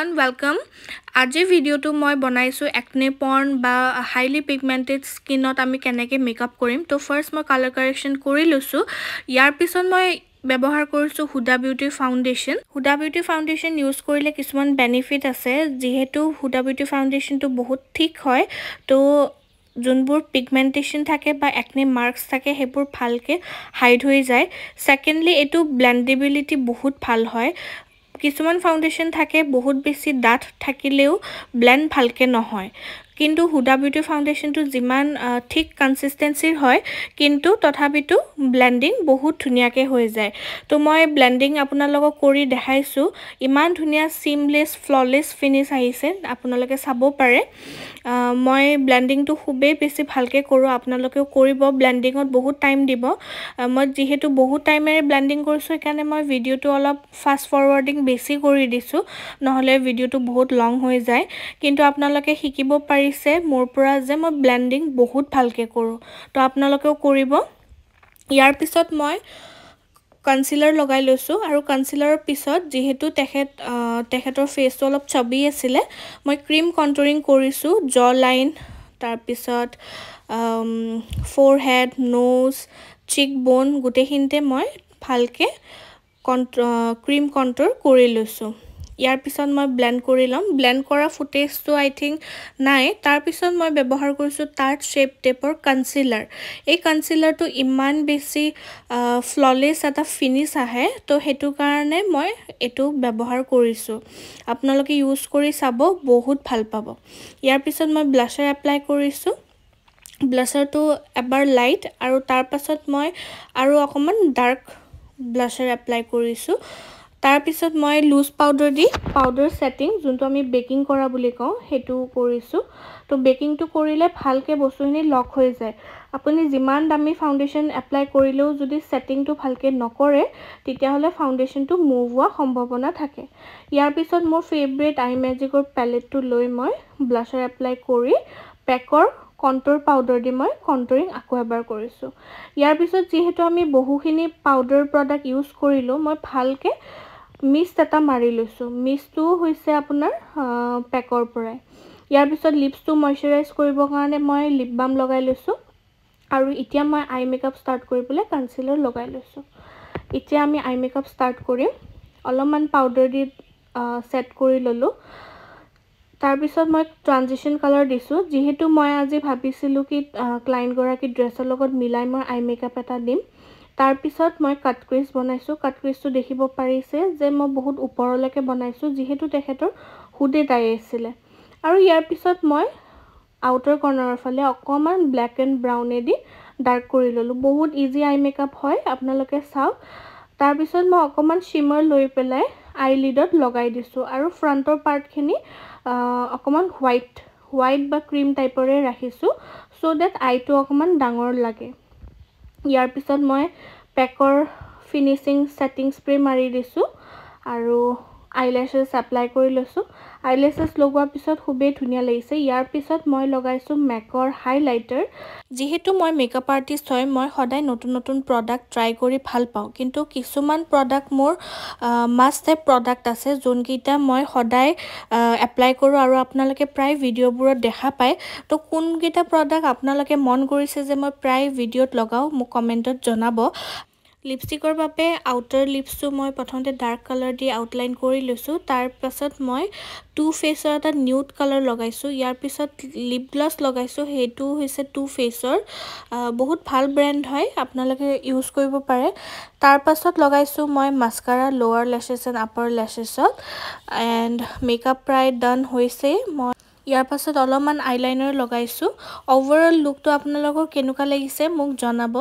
Everyone welcome আজিৰ ভিডিঅ'টো মই বনাইছোঁ একনে পৰ্ণ বা হাইলি পিগমেণ্টেড স্কিনত আমি কেনেকৈ মেকআপ কৰিম। তো ফাৰ্ষ্ট মই কালাৰ কাৰেকশ্যন কৰি লৈছোঁ। ইয়াৰ পিছত মই ব্যৱহাৰ কৰিছোঁ Huda Beauty foundation Huda Beauty foundation use কৰিলে কিছুমান বেনিফিট আছে যিহেতু হুদা বিউটি ফাউণ্ডেশ্যনটো বহুত ঠিক হয়। তো যোনবোৰ পিগমেণ্টেশ্যন থাকে বা একনে মাৰ্কছ থাকে সেইবোৰ ভালকৈ হাইড হৈ যায়। ছেকেণ্ডলি এইটো ব্লেণ্ডেবিলিটি বহুত ভাল হয়। কিছুমান ফাউণ্ডেশ্যন থাকে বহুত বেছি ডাঠ থাকিলেও ব্লেণ্ড ভালকৈ নহয়। কিন্তু হুদা বিউটি ফাউণ্ডেশ্যনটো যিমান ঠিক কনচিষ্টেঞ্চিৰ হয় কিন্তু তথাপিতো ব্লেণ্ডিং বহুত ধুনীয়াকৈ হৈ যায়। তো মই ব্লেণ্ডিং আপোনালোকক কৰি দেখাইছোঁ। ইমান ধুনীয়া চিমলেছ ফ্ললেছ ফিনিছ আহিছে আপোনালোকে চাব পাৰে। মই ব্লেণ্ডিংটো খুবেই বেছি ভালকৈ কৰোঁ আপোনালোকেও কৰিব। ব্লেণ্ডিঙত বহুত টাইম দিব। মই যিহেতু বহুত টাইমেৰে ব্লেণ্ডিং কৰিছোঁ সেইকাৰণে মই ভিডিঅ'টো অলপ ফাষ্ট ফৰৱাৰ্ডিং বেছি কৰি দিছোঁ নহ'লে ভিডিঅ'টো বহুত লং হৈ যায়। কিন্তু আপোনালোকে শিকিব পাৰিছে মোৰ পৰা যে মই ব্লেণ্ডিং বহুত ভালকৈ কৰোঁ। তো আপোনালোকেও কৰিব। ইয়াৰ পিছত মই কনচিলাৰ লগাই লৈছোঁ আৰু কনচিলাৰৰ পিছত যিহেতু তেখেত তেখেতৰ ফেচটো অলপ ছবি আছিলে মই ক্ৰীম কণ্ট্ৰৰিং কৰিছোঁ জ লাইন তাৰপিছত ফ'ৰ হেড ন'জ চিক বন গোটেইখিনিতে মই ভালকৈ কণ্ট ক্ৰীম কণ্ট্ৰ'ৰ কৰি লৈছোঁ। ইয়াৰ পিছত মই ব্লেণ্ড কৰি ল'ম। ব্লেণ্ড কৰা ফুটেজটো আই থিংক নাই। তাৰপিছত মই ব্যৱহাৰ কৰিছোঁ টাৰ্ট শ্বেপ টেপৰ কনচিলাৰ এই কনচিলাৰটো ইমান বেছি ফ্ললেছ এটা ফিনিছ আহে তো সেইটো কাৰণে মই এইটো ব্যৱহাৰ কৰিছোঁ। আপোনালোকে ইউজ কৰি চাব বহুত ভাল পাব। ইয়াৰ পিছত মই ব্লাছাৰ এপ্লাই কৰিছোঁ। ব্লাছাৰটো এবাৰ লাইট আৰু তাৰপাছত মই আৰু অকণমান ডাৰ্ক ব্লাছাৰ এপ্লাই কৰিছোঁ। তাৰপিছত মই লুজ পাউডাৰ দি পাউডাৰ ছেটিং যোনটো আমি বেকিং কৰা বুলি কওঁ সেইটো কৰিছোঁ। তো বেকিংটো কৰিলে ভালকৈ বস্তুখিনি লক হৈ যায়। আপুনি যিমান দামী ফাউণ্ডেশ্যন এপ্লাই কৰিলেও যদি ছেটিংটো ভালকৈ নকৰে তেতিয়াহ'লে ফাউণ্ডেশ্যনটো মুভ হোৱা সম্ভাৱনা থাকে। ইয়াৰ পিছত মোৰ ফেভৰেট আই মেজিকৰ পেলেটটো লৈ মই ব্লাছাৰ এপ্লাই কৰি পেকৰ কণ্ট্ৰ'ৰ পাউডাৰ দি মই কণ্ট্ৰৰিং আকৌ এবাৰ কৰিছোঁ। ইয়াৰ পিছত যিহেতু আমি বহুখিনি পাউডাৰ প্ৰডাক্ট ইউজ কৰিলোঁ মই ভালকৈ মিষ্ট এটা মাৰি লৈছোঁ। মিষ্টটোও হৈছে আপোনাৰ পেকৰ পৰাই। ইয়াৰ পিছত লিপছটো মইশ্চাৰাইজ কৰিবৰ কাৰণে মই লিপ বাম লগাই লৈছোঁ আৰু এতিয়া মই আই মেকআপ ষ্টাৰ্ট কৰিবলৈ কনচিলাৰ লগাই লৈছোঁ। এতিয়া আমি আই মেকআপ ষ্টাৰ্ট কৰিম। অলপমান পাউডাৰ দি ছেট কৰি ল'লোঁ। তাৰপিছত মই ট্ৰানজিশ্যন কালাৰ দিছোঁ। যিহেতু মই আজি ভাবিছিলোঁ কি ক্লাইণ্টগৰাকী ড্ৰেছৰ লগত মিলাই মই আই মেকআপ এটা দিম। তাৰপিছত মই কাট ক্ৰিজ বনাইছোঁ। কাট ক্ৰিজটো দেখিব পাৰিছে যে মই বহুত ওপৰলৈকে বনাইছোঁ যিহেতু তেখেতৰ হুডে টাই আছিলে। আৰু ইয়াৰ পিছত মই আউটাৰ কৰ্ণাৰৰ ফালে অকণমান ব্লেক এণ্ড ব্ৰাউনেদি ডাৰ্ক কৰি ল'লোঁ। বহুত ইজি আই মেকআপ হয় আপোনালোকে চাওক। তাৰপিছত মই অকণমান চিমাৰ লৈ পেলাই আই লিডত লগাই দিছোঁ আৰু ফ্ৰণ্টৰ পাৰ্টখিনি অকণমান হোৱাইট হোৱাইট বা ক্ৰীম টাইপৰে ৰাখিছোঁ চ' ডেট আইটো অকণমান ডাঙৰ লাগে। ইয়াৰ পিছত মই পেকৰ ফিনিচিং ছেটিং স্প্ৰে মাৰি দিছোঁ আৰু আইলেছেছ এপ্লাই কৰি লৈছোঁ। আইলেছেছ লগোৱাৰ পিছত খুবেই ধুনীয়া লাগিছে। ইয়াৰ পিছত মই লগাইছোঁ মেকৰ হাইলাইটাৰ যিহেতু মই মেকআপ আৰ্টিষ্ট হয় মই সদায় নতুন নতুন প্ৰডাক্ট ট্ৰাই কৰি ভাল পাওঁ। কিন্তু কিছুমান প্ৰডাক্ট মোৰ মাষ্ট হেভ প্ৰডাক্ট আছে যোনকেইটা মই সদায় এপ্লাই কৰোঁ আৰু আপোনালোকে প্ৰায় ভিডিঅ'বোৰত দেখা পায়। তো কোনকেইটা প্ৰডাক্ট আপোনালোকে মন কৰিছে যে মই প্ৰায় ভিডিঅ'ত লগাওঁ মোক কমেণ্টত জনাব। লিপষ্টিকৰ বাবে আউটাৰ লিপছটো মই প্ৰথমতে ডাৰ্ক কালাৰ দি আউটলাইন কৰি লৈছোঁ। তাৰপাছত মই টু ফেচৰ এটা নিউড কালাৰ লগাইছোঁ। ইয়াৰ পিছত লিপ গ্লছ লগাইছোঁ। সেইটো হৈছে টু ফেচৰ বহুত ভাল ব্ৰেণ্ড হয়। আপোনালোকে ইউজ কৰিব পাৰে। তাৰপাছত লগাইছোঁ মই mascara lower lashes and upper লেছেছত and makeup প্ৰায় ডান হৈছেই। মই ইয়াৰ পাছত অলপমান আইলাইনাৰ লগাইছোঁ। অভাৰঅল লুকটো আপোনালোকৰ কেনেকুৱা লাগিছে মোক জনাব।